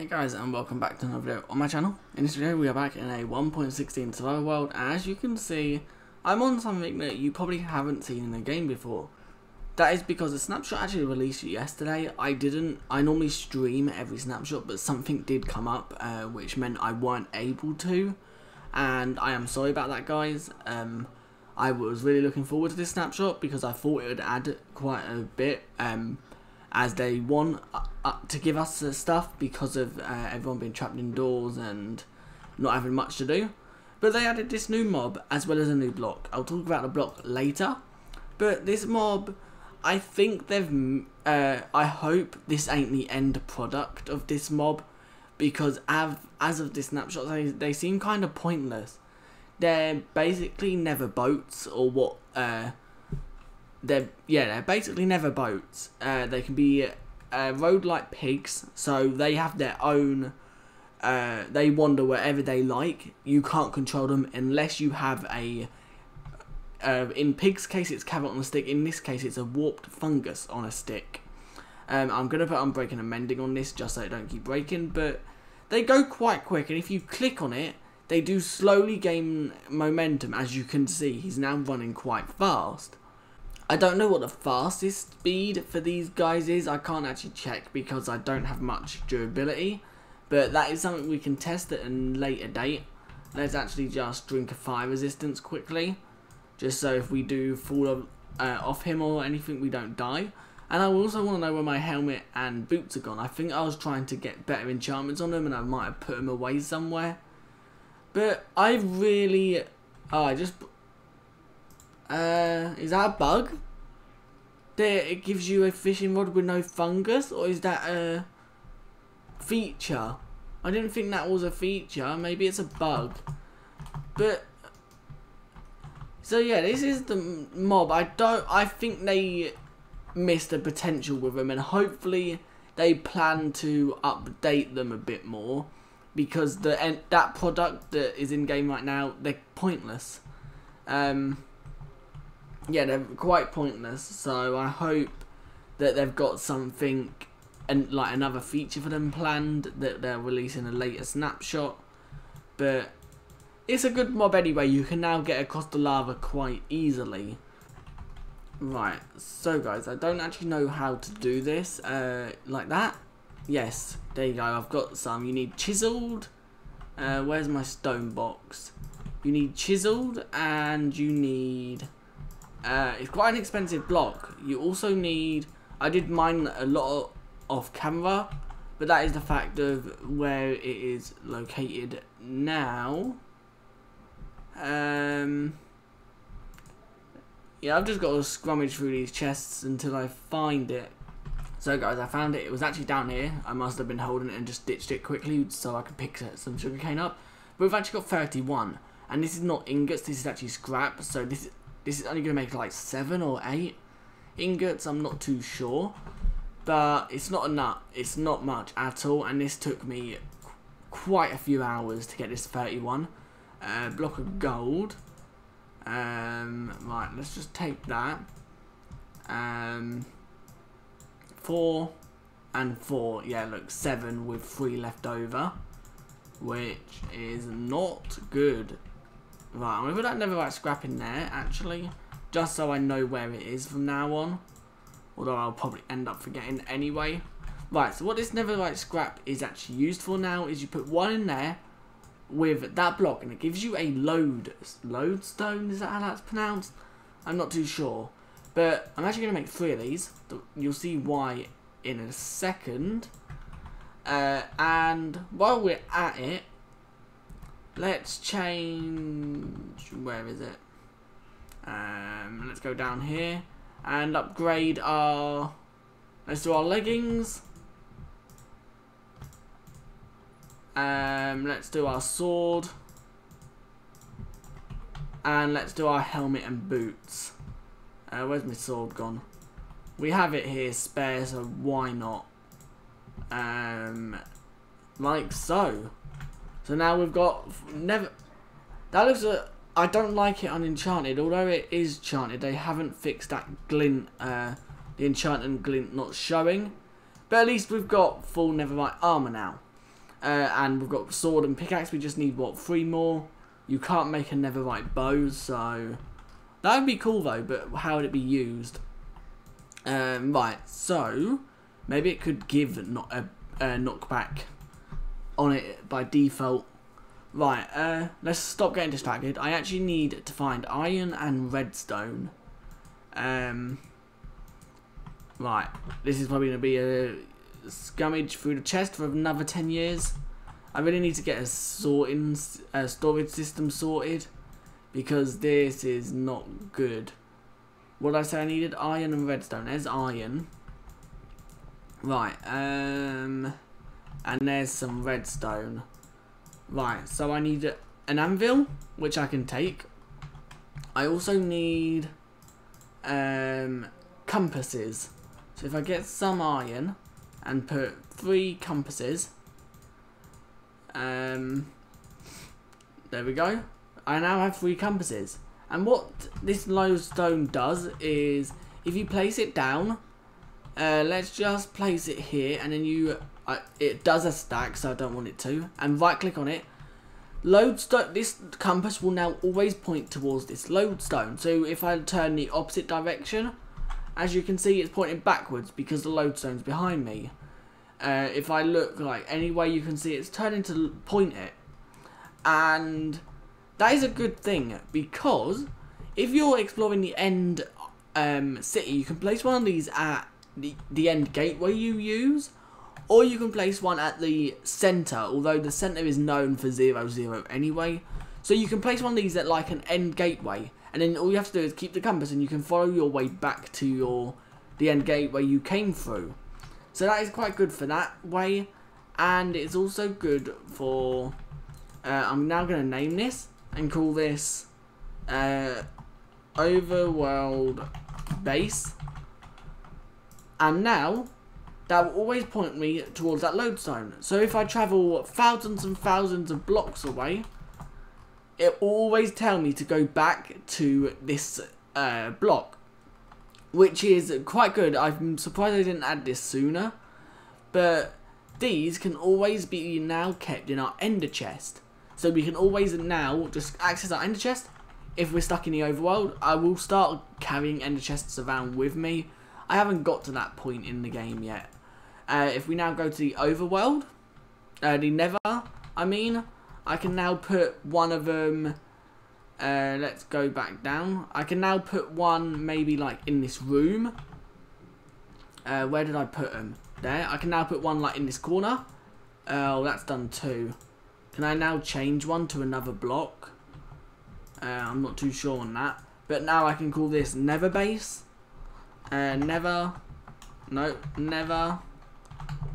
Hey guys and welcome back to another video on my channel. In this video we are back in a 1.16 survival world and as you can see I'm on something that you probably haven't seen in the game before. That is because the snapshot actually released yesterday. I didn't, I normally stream every snapshot but something did come up uh, which meant I weren't able to and I am sorry about that guys. Um, I was really looking forward to this snapshot because I thought it would add quite a bit. Um, as they want uh, uh, to give us stuff because of uh, everyone being trapped indoors and not having much to do. But they added this new mob as well as a new block. I'll talk about the block later. But this mob, I think they've. Uh, I hope this ain't the end product of this mob, because as as of this snapshot, they they seem kind of pointless. They're basically nether boats or what uh, they're yeah they're basically nether boats. Uh, they can be uh, road like pigs, so they have their own. Uh, they wander wherever they like. You can't control them unless you have a. Uh, in pig's case, it's carrot on a stick. In this case, it's a warped fungus on a stick. Um, I'm gonna put unbreaking and mending on this just so it don't keep breaking, but they go quite quick. And if you click on it, they do slowly gain momentum. As you can see, he's now running quite fast. I don't know what the fastest speed for these guys is. I can't actually check because I don't have much durability. But that is something we can test at a later date. Let's actually just drink a fire resistance quickly. Just so if we do fall uh, off him or anything, we don't die. And I also want to know where my helmet and boots are gone. I think I was trying to get better enchantments on them and I might have put them away somewhere. But I really... Oh, I just uh, is that a bug? That it gives you a fishing rod with no fungus, or is that a feature? I didn't think that was a feature. Maybe it's a bug. But so yeah, this is the mob. I don't. I think they missed the potential with them, and hopefully they plan to update them a bit more because the that product that is in game right now they're pointless. Um, yeah, they're quite pointless. So I hope that they've got something and like another feature for them planned that they're releasing a later snapshot. But it's a good mob anyway. You can now get across the lava quite easily. Right, so guys, I don't actually know how to do this uh, like that. Yes, there you go. I've got some. You need chiseled. Uh, where's my stone box? You need chiseled and you need uh, it's quite an expensive block. You also need... I did mine a lot off camera, but that is the fact of where it is located now. Um, yeah, I've just got to scrummage through these chests until I find it. So guys, I found it. It was actually down here. I must have been holding it and just ditched it quickly so I could pick some sugarcane up. But we've actually got 31. And this is not ingots, this is actually scrap. So this this is only going to make like 7 or 8 ingots, I'm not too sure. But it's not enough, it's not much at all, and this took me quite a few hours to get this 31. Uh, block of gold. Um, right, let's just take that. Um, 4 and 4, yeah, look, 7 with 3 left over. Which is not good Right, I'm going to put that netherite scrap in there, actually. Just so I know where it is from now on. Although I'll probably end up forgetting anyway. Right, so what this netherite scrap is actually used for now is you put one in there with that block and it gives you a load lodestone, is that how that's pronounced? I'm not too sure. But I'm actually going to make three of these. You'll see why in a second. Uh, and while we're at it, Let's change, where is it? Um, let's go down here and upgrade our, let's do our leggings. Um, let's do our sword. And let's do our helmet and boots. Uh, where's my sword gone? We have it here spare, so why not? Um, like so. So now we've got never. That looks. A, I don't like it unenchanted. Although it is enchanted, they haven't fixed that glint. Uh, the enchanted glint not showing. But at least we've got full netherite armor now. Uh, and we've got sword and pickaxe. We just need, what, three more? You can't make a netherite bow, so... That would be cool, though, but how would it be used? Um, right, so... Maybe it could give not a, a knockback on it by default. Right, uh, let's stop getting distracted. I actually need to find iron and redstone. Um, right, this is probably going to be a scummage through the chest for another 10 years. I really need to get a sorting, a storage system sorted because this is not good. What I say I needed? Iron and redstone. There's iron. Right, um, and there's some redstone. Right, so I need an anvil, which I can take. I also need um, compasses. So if I get some iron and put three compasses, um, there we go. I now have three compasses. And what this lodestone does is, if you place it down, uh, let's just place it here, and then you, uh, it does a stack, so I don't want it to, and right click on it. Lodestone, this compass will now always point towards this lodestone. So if I turn the opposite direction, as you can see, it's pointing backwards because the lodestone's behind me. Uh, if I look like any way you can see, it's turning to point it. And that is a good thing because if you're exploring the end um, city, you can place one of these at the, the end gateway you use, or you can place one at the center, although the center is known for 0, 0 anyway. So you can place one of these at like an end gateway, and then all you have to do is keep the compass and you can follow your way back to your the end gateway you came through. So that is quite good for that way, and it's also good for, uh, I'm now going to name this, and call this uh, Overworld Base. And now, that will always point me towards that lodestone. So if I travel thousands and thousands of blocks away, it always tell me to go back to this uh, block. Which is quite good. I'm surprised I didn't add this sooner. But these can always be now kept in our ender chest. So we can always now just access our ender chest. If we're stuck in the overworld, I will start carrying ender chests around with me. I haven't got to that point in the game yet. Uh, if we now go to the overworld, uh, the never, I mean, I can now put one of them, uh, let's go back down. I can now put one maybe like in this room. Uh, where did I put them? There. I can now put one like in this corner. Oh, that's done too. Can I now change one to another block? Uh, I'm not too sure on that. But now I can call this never Base. Uh, never. No, never.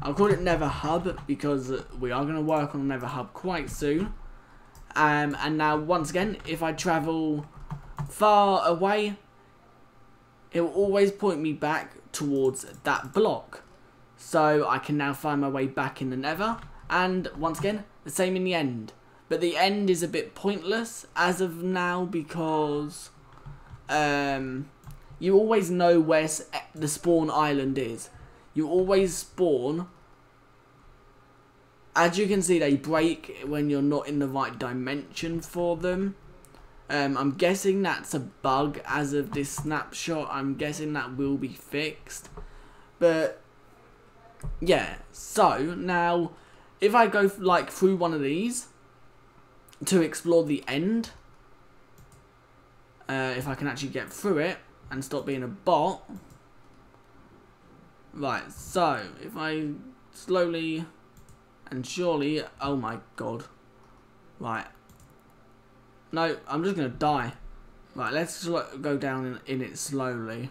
I'll call it Nether Hub because we are going to work on Nether Hub quite soon. Um, and now, once again, if I travel far away, it will always point me back towards that block. So I can now find my way back in the Nether. And once again, the same in the end. But the end is a bit pointless as of now because um, you always know where the spawn island is. You always spawn. As you can see, they break when you're not in the right dimension for them. Um, I'm guessing that's a bug as of this snapshot. I'm guessing that will be fixed. But, yeah. So, now if I go like through one of these to explore the end, uh, if I can actually get through it and stop being a bot. Right, so if I slowly and surely, oh my god. Right. No, I'm just going to die. Right, let's go down in, in it slowly.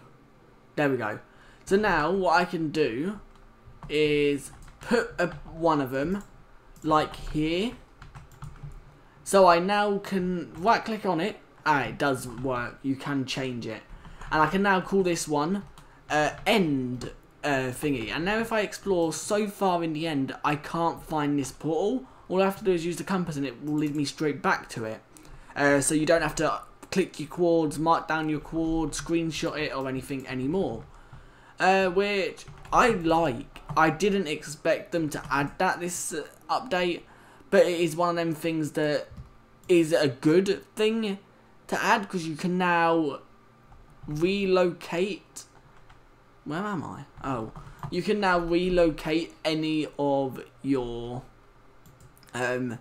There we go. So now what I can do is put a, one of them like here. So I now can right click on it. Ah, it does work. You can change it. And I can now call this one uh, end uh, thingy. And now if I explore so far in the end, I can't find this portal. All I have to do is use the compass and it will lead me straight back to it. Uh, so you don't have to click your quads, mark down your quad, screenshot it or anything anymore. Uh, which I like I didn't expect them to add that this uh, update, but it is one of them things that is a good thing to add because you can now relocate. Where am I? Oh, you can now relocate any of your um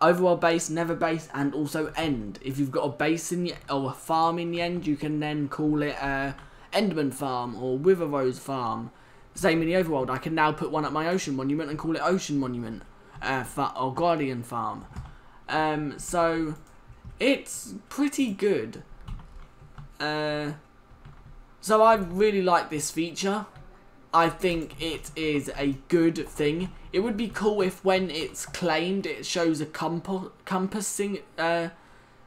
overworld base, nether base, and also end. If you've got a base in the or a farm in the end, you can then call it a Enderman farm or Wither Rose farm. Same in the overworld. I can now put one at my ocean monument and call it Ocean Monument uh, or Guardian Farm. Um, so it's pretty good. Uh, so I really like this feature. I think it is a good thing. It would be cool if when it's claimed it shows a comp compassing uh,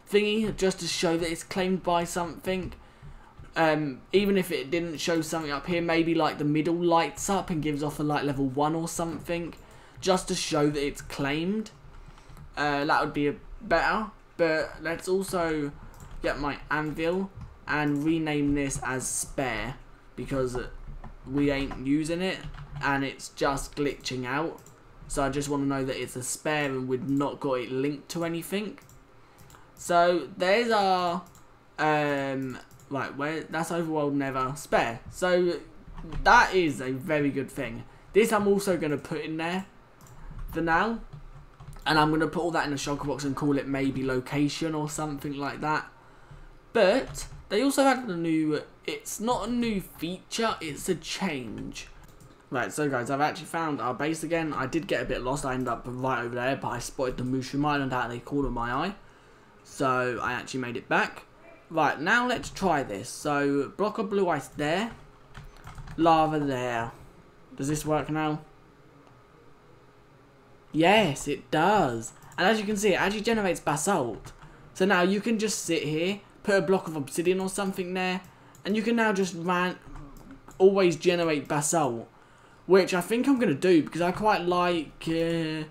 thingy just to show that it's claimed by something. Um, even if it didn't show something up here, maybe like the middle lights up and gives off a light level 1 or something. Just to show that it's claimed. Uh, that would be a better. But let's also get my anvil and rename this as spare. Because we ain't using it and it's just glitching out. So I just want to know that it's a spare and we've not got it linked to anything. So there's our um right where that's overworld never, spare. So that is a very good thing. This I'm also gonna put in there for now. And I'm gonna put all that in a shulker box and call it maybe location or something like that. But they also added a new it's not a new feature, it's a change. Right, so guys, I've actually found our base again. I did get a bit lost. I ended up right over there, but I spotted the Mushroom Island out of the corner of my eye. So, I actually made it back. Right, now let's try this. So, block of blue ice there. Lava there. Does this work now? Yes, it does. And as you can see, it actually generates basalt. So now you can just sit here, put a block of obsidian or something there, and you can now just ran always generate basalt, which I think I'm gonna do because I quite like uh,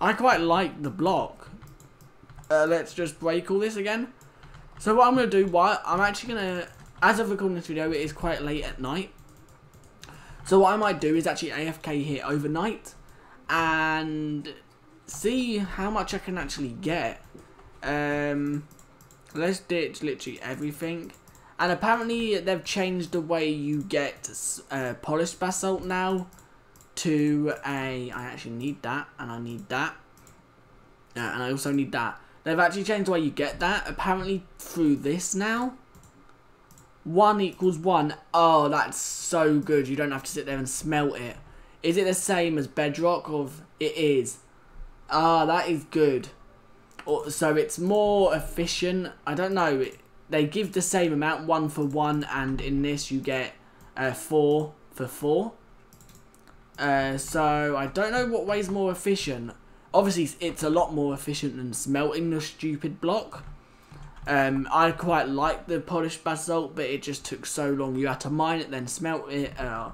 I quite like the block. Uh, let's just break all this again. So what I'm gonna do, what I'm actually gonna, as of recording this video, it is quite late at night. So what I might do is actually AFK here overnight and see how much I can actually get. Um, let's ditch literally everything. And apparently they've changed the way you get uh, polished basalt now to a... I actually need that, and I need that. Uh, and I also need that. They've actually changed the way you get that, apparently through this now. 1 equals 1. Oh, that's so good. You don't have to sit there and smelt it. Is it the same as bedrock? Of it is. Ah, that is good. So it's more efficient. I don't know. It, they give the same amount, one for one, and in this you get uh, four for four. Uh, so I don't know what way's more efficient. Obviously, it's a lot more efficient than smelting the stupid block. Um, I quite like the polished basalt, but it just took so long. You had to mine it, then smelt it. Uh,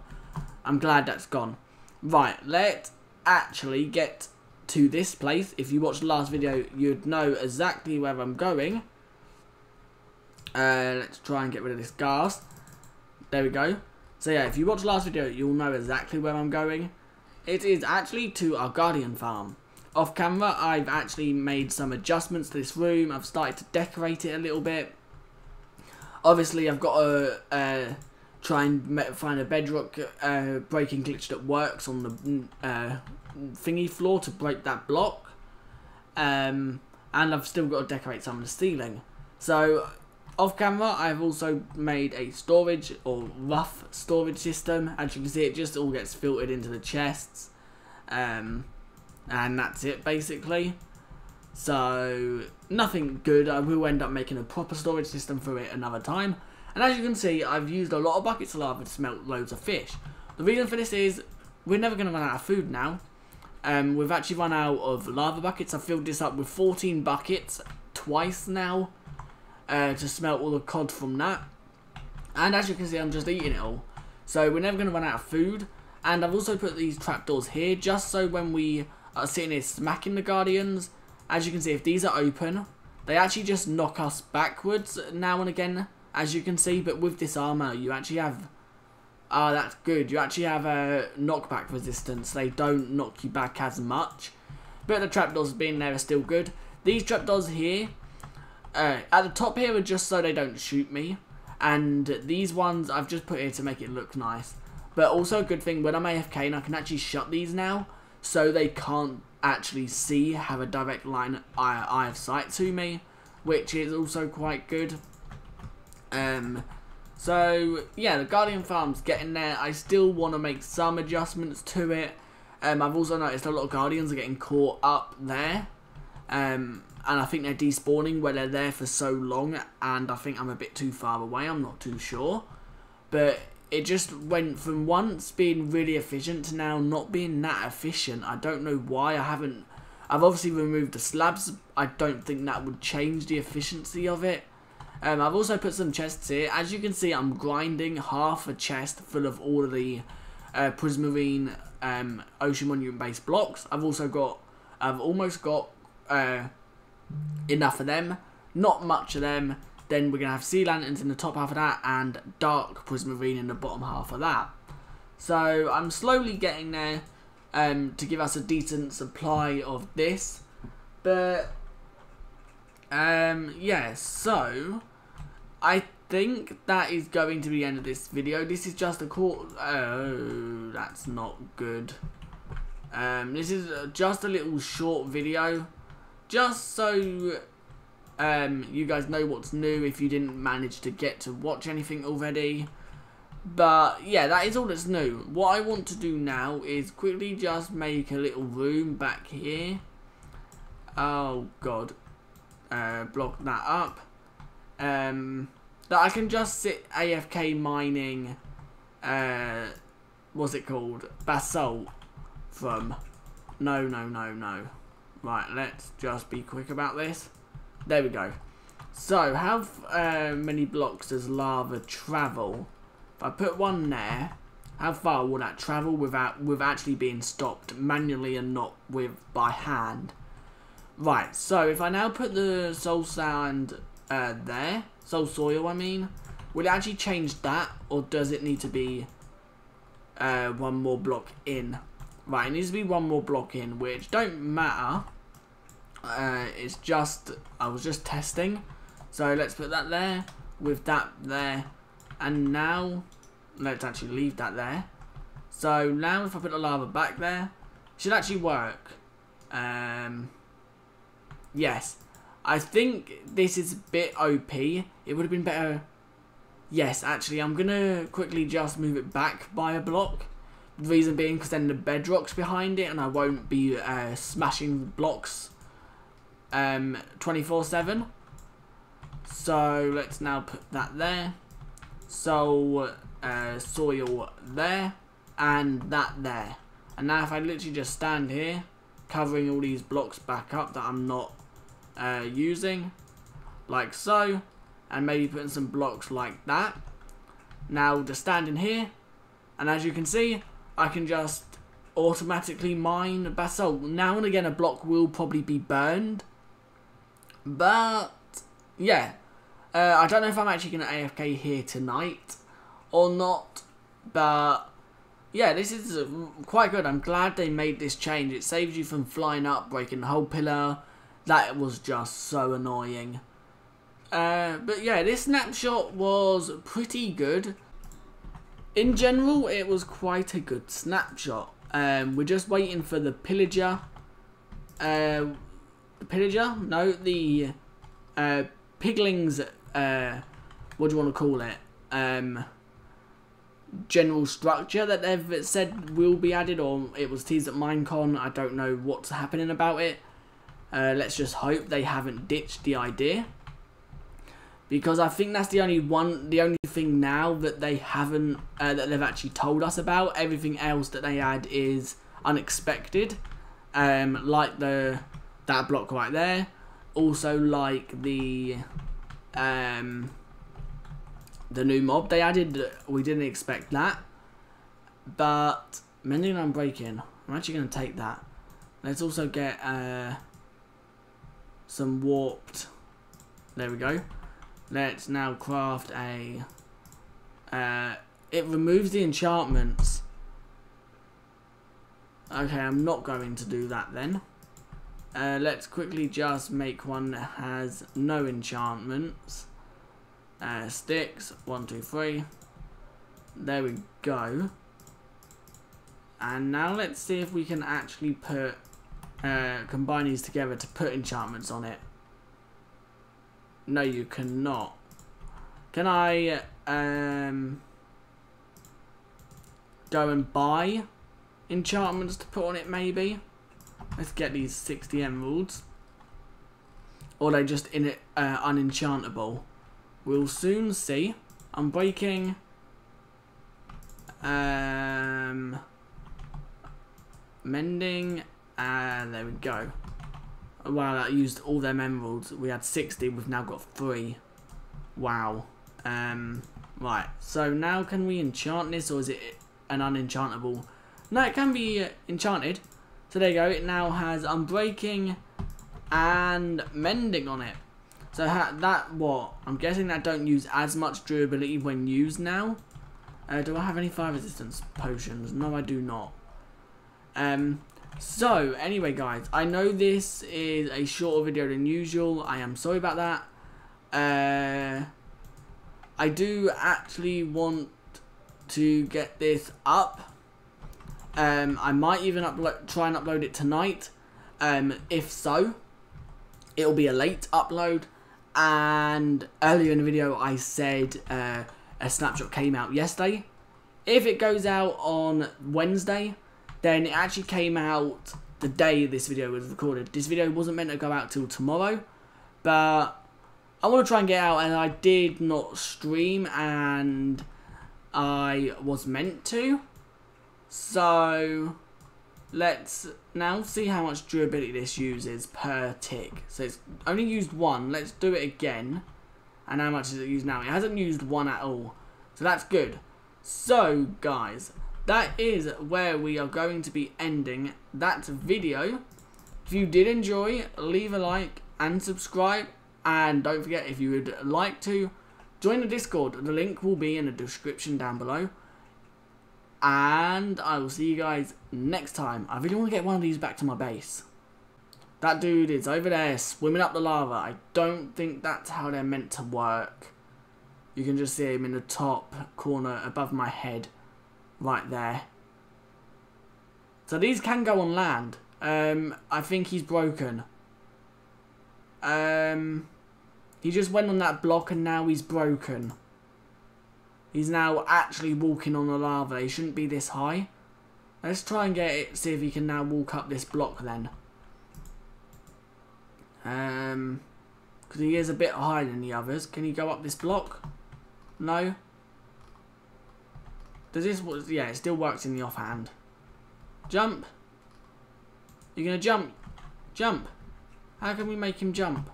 I'm glad that's gone. Right, let's actually get to this place. If you watched the last video, you'd know exactly where I'm going. Uh, let's try and get rid of this gas. There we go. So yeah, if you watched the last video, you'll know exactly where I'm going. It is actually to our Guardian farm. Off camera, I've actually made some adjustments to this room. I've started to decorate it a little bit. Obviously, I've got to uh, try and find a bedrock uh, breaking glitch that works on the uh, thingy floor to break that block. Um, and I've still got to decorate some of the ceiling. So off camera, I've also made a storage or rough storage system. As you can see, it just all gets filtered into the chests. Um, and that's it, basically. So, nothing good. I will end up making a proper storage system for it another time. And as you can see, I've used a lot of buckets of lava to smelt loads of fish. The reason for this is, we're never going to run out of food now. Um, we've actually run out of lava buckets. I've filled this up with 14 buckets twice now uh, to smelt all the cod from that. And as you can see, I'm just eating it all. So we're never going to run out of food. And I've also put these trapdoors here, just so when we are sitting here smacking the Guardians, as you can see, if these are open, they actually just knock us backwards now and again, as you can see. But with this armor, you actually have Ah, that's good. You actually have a knockback resistance. They don't knock you back as much. But the trapdoors being there are still good. These trapdoors here, uh, at the top here are just so they don't shoot me. And these ones I've just put here to make it look nice. But also a good thing, when I'm AFK and I can actually shut these now, so they can't actually see, have a direct line eye, eye of sight to me, which is also quite good. Um, so, yeah, the Guardian Farm's getting there. I still want to make some adjustments to it. Um, I've also noticed a lot of Guardians are getting caught up there. Um, and I think they're despawning where they're there for so long. And I think I'm a bit too far away. I'm not too sure. But it just went from once being really efficient to now not being that efficient. I don't know why. I haven't... I've obviously removed the slabs. I don't think that would change the efficiency of it. Um, I've also put some chests here. As you can see, I'm grinding half a chest full of all of the uh, Prismarine um, Ocean Monument based blocks. I've also got, I've almost got uh, enough of them. Not much of them. Then we're going to have Sea Lanterns in the top half of that and Dark Prismarine in the bottom half of that. So I'm slowly getting there um, to give us a decent supply of this. But um, yeah, so I think that is going to be the end of this video. This is just a call. Oh, that's not good. Um, this is just a little short video, just so um, you guys know what's new if you didn't manage to get to watch anything already. But yeah, that is all that's new. What I want to do now is quickly just make a little room back here. Oh god, uh, block that up. Um, that I can just sit AFK mining, uh, what's it called? Basalt from. No, no, no, no. Right, let's just be quick about this. There we go. So, how uh, many blocks does lava travel? If I put one there, how far will that travel without with actually being stopped manually and not with by hand? Right, so if I now put the soul sand uh, there, soul soil I mean, will it actually change that or does it need to be uh, one more block in? Right, it needs to be one more block in, which don't matter. Uh, it's just, I was just testing. So let's put that there, with that there, and now, let's actually leave that there. So now if I put the lava back there, should actually work. Um, Yes. I think this is a bit OP. It would have been better... Yes, actually, I'm going to quickly just move it back by a block. The reason being because then the bedrock's behind it and I won't be uh, smashing blocks um, 24-7. So let's now put that there. So uh, soil there and that there. And now if I literally just stand here, covering all these blocks back up that I'm not uh, using, like so, and maybe putting some blocks like that. Now just standing here, and as you can see, I can just automatically mine basalt. Now and again a block will probably be burned, but yeah, uh, I don't know if I'm actually going to AFK here tonight or not, but yeah, this is uh, quite good. I'm glad they made this change. It saves you from flying up, breaking the whole pillar, that was just so annoying. Uh, but yeah, this snapshot was pretty good. In general, it was quite a good snapshot. Um, we're just waiting for the pillager. Uh, the pillager? No, the uh, piglins. Uh, what do you want to call it? Um, general structure that they've said will be added, or it was teased at Minecon. I don't know what's happening about it. Uh, let's just hope they haven't ditched the idea. Because I think that's the only one, the only thing now that they haven't, uh, that they've actually told us about. Everything else that they add is unexpected. Um, like the, that block right there. Also like the, um, the new mob they added. We didn't expect that. But, mending and breaking. I'm actually going to take that. Let's also get, uh, some warped. There we go. Let's now craft a uh, it removes the enchantments. Okay, I'm not going to do that then. Uh, let's quickly just make one that has no enchantments. Uh, sticks, one, two, three. There we go. And now let's see if we can actually put, uh, combine these together to put enchantments on it. No, you cannot. Can I, um, go and buy enchantments to put on it maybe? Let's get these 60 emeralds. Or they just in it uh, unenchantable. We'll soon see. I'm breaking um mending and there we go. Wow, that used all them emeralds. We had 60, we've now got three. Wow. Um right, so now can we enchant this or is it an unenchantable? No, it can be uh, enchanted. So there you go, it now has unbreaking and mending on it. So that, what? I'm guessing that don't use as much durability when used now. Uh, do I have any fire resistance potions? No, I do not. Um, so, anyway, guys, I know this is a shorter video than usual. I am sorry about that. Uh, I do actually want to get this up um, I might even try and upload it tonight. Um, if so, it'll be a late upload. And earlier in the video, I said uh, a snapshot came out yesterday. If it goes out on Wednesday, then it actually came out the day this video was recorded. This video wasn't meant to go out till tomorrow, but I want to try and get out, and I did not stream, and I was meant to. So let's now see how much durability this uses per tick. So it's only used one. Let's do it again. And how much is it used now? It hasn't used one at all. So that's good. So guys, that is where we are going to be ending that video. If you did enjoy, leave a like and subscribe. And don't forget, if you would like to, join the Discord. The link will be in the description down below. And I will see you guys next time. I really want to get one of these back to my base. That dude is over there swimming up the lava. I don't think that's how they're meant to work. You can just see him in the top corner above my head. Right there. So these can go on land. Um, I think he's broken. Um, he just went on that block and now he's broken. He's now actually walking on the lava. He shouldn't be this high. Let's try and get it, see if he can now walk up this block then. Um, because he is a bit higher than the others. Can he go up this block? No. Does this, yeah, it still works in the offhand. Jump. You're going to jump. Jump. How can we make him jump?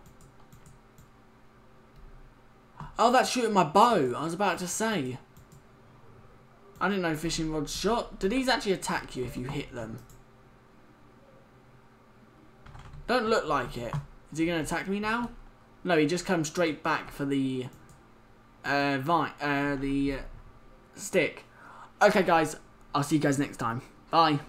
Oh, that's shooting my bow. I was about to say. I didn't know fishing rods shot. Do these actually attack you if you hit them? Don't look like it. Is he going to attack me now? No, he just comes straight back for the uh, vine, uh, the uh, stick. Okay, guys. I'll see you guys next time. Bye.